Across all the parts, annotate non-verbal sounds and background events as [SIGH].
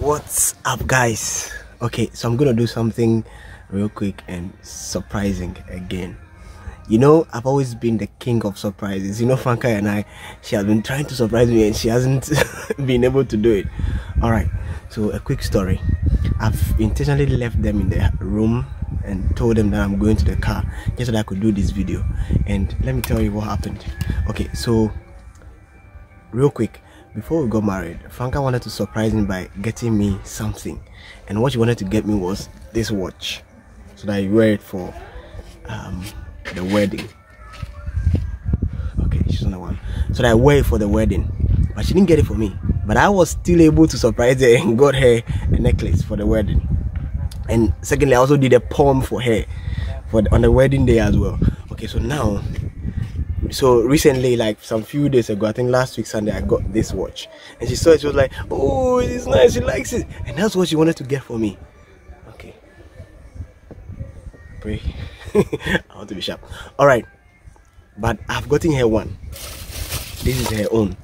what's up guys? Okay so i'm gonna do something real quick and surprising again. You know i've always been the king of surprises. You know franca and i she has been trying to surprise me and she hasn't [LAUGHS] been able to do it. All right so a quick story. I've intentionally left them in the room and told them that i'm going to the car just so that i could do this video. And let me tell you what happened. Okay so real quick before we got married, Franca wanted to surprise me by getting me something. And what she wanted to get me was this watch. So that I wear it for um, the wedding. Okay, she's on the one. So that I wear it for the wedding. But she didn't get it for me. But I was still able to surprise her [LAUGHS] and got her a necklace for the wedding. And secondly, I also did a poem for her for the, on the wedding day as well. Okay, so now so recently like some few days ago i think last week sunday i got this watch. And she saw it she was like oh it's nice she likes it. And that's what she wanted to get for me. Okay. Pray. [LAUGHS] I want to be sharp. All right but i've gotten her one. This is her own.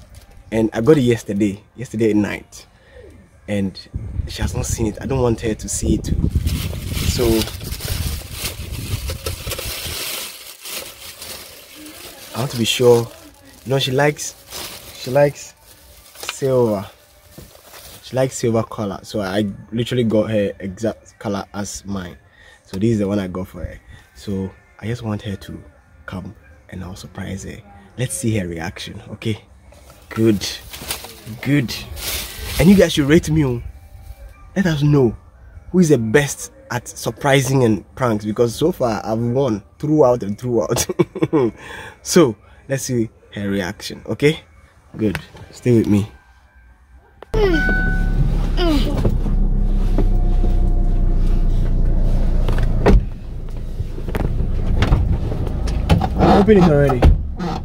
And i got it yesterday yesterday night. And she has not seen it. I don't want her to see it so want to be sure. You know, she likes, she likes silver. She likes silver color. So I literally got her exact color as mine. So this is the one I got for her. So I just want her to come and I'll surprise her. Let's see her reaction, okay? Good. Good. And you guys should rate me. Oh. Let us know who is the best at surprising and pranks because so far I've won throughout and throughout. [LAUGHS] so let's see her reaction. Okay, good. Stay with me. I opened it already. Huh?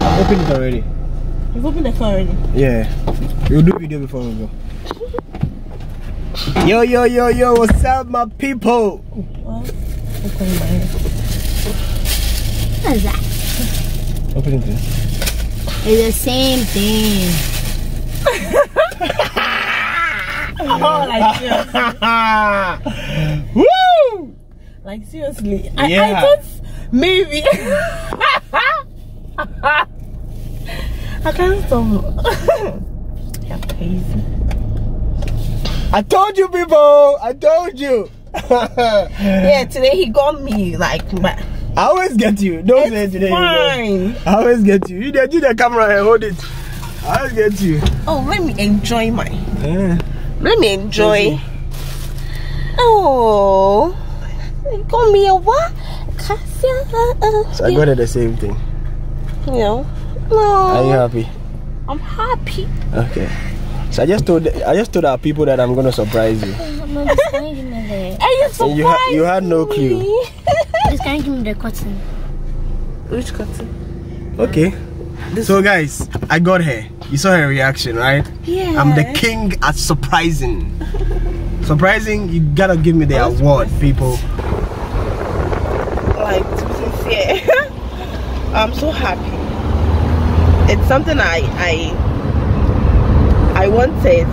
It already. You've opened the car already? Yeah. We'll do video before we go. Yo, yo, yo, yo, what's up, my people? What? What is that? Open it. It's the same thing. oh, like seriously. Woo! Like seriously. I, Yeah. I thought maybe. [LAUGHS] I can't stop. [LAUGHS] You're crazy. I told you, people. I told you. [LAUGHS] Yeah, today he got me like, I always get you. Don't say today. you know. fine. I always get you. You did you the camera and hold it. I always get you. Oh, let me enjoy my. Yeah. Let me enjoy. Oh, he got me a what? So I got her the same thing. You know. Are you happy? I'm happy. Okay. So I just told I just told our people that I'm gonna surprise you. Mom, just can you give me Are you And you ha- you had no clue. me? [LAUGHS] just can you give me the cotton? Which cotton? Okay. So guys, I got her. You saw her reaction, right? Yeah. I'm the king at surprising. [LAUGHS] surprising, you gotta give me the That's award, good. people. [LAUGHS] like to be sincere i'm so happy it's something i i i wanted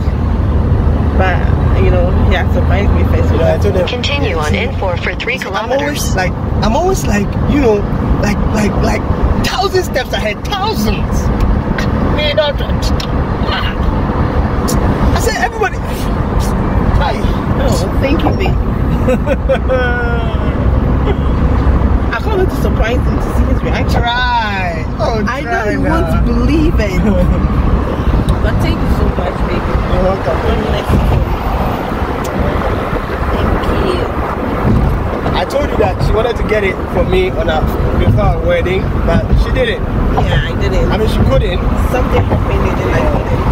but you know he has surprised me first You know, I told them. Continue on N4 for 3 kilometers. I'm kilometers. always like, I'm always like, you know, like, like, like, thousand steps ahead, thousands. Me not- ah. I said, everybody. Hi. oh thank you babe [LAUGHS] i can't wait to surprise him to see his reaction Try. Oh, i know try he now. won't believe it but thank you so much baby You're welcome. God bless you. thank you I told you that she wanted to get it for me on a before our wedding, but she didn't. yeah i didn't I mean, she couldn't, something happened and i couldn't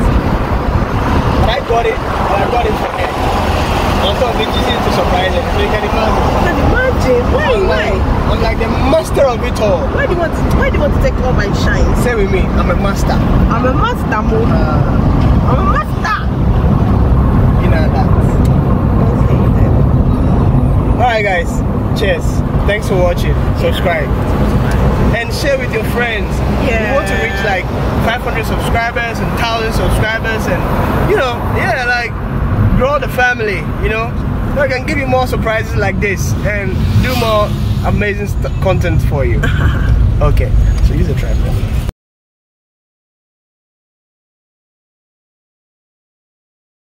but I got it, and I got it for her. On top of it, she to surprise her. So you can imagine. can imagine. Why? I'm Why? like, I'm like the master of it all. Why do you want to? Why do you want to take all my shine? Say with me, I'm a master. I'm a master, mo. Uh, I'm a master. you know that. Alright guys, cheers. Thanks for watching. Subscribe. And share with your friends. Yeah. We want to reach like 500 subscribers and 1000 subscribers and you know, yeah, like grow the family, you know. So I can give you more surprises like this and do more amazing content for you. [LAUGHS] okay, so use a tripod.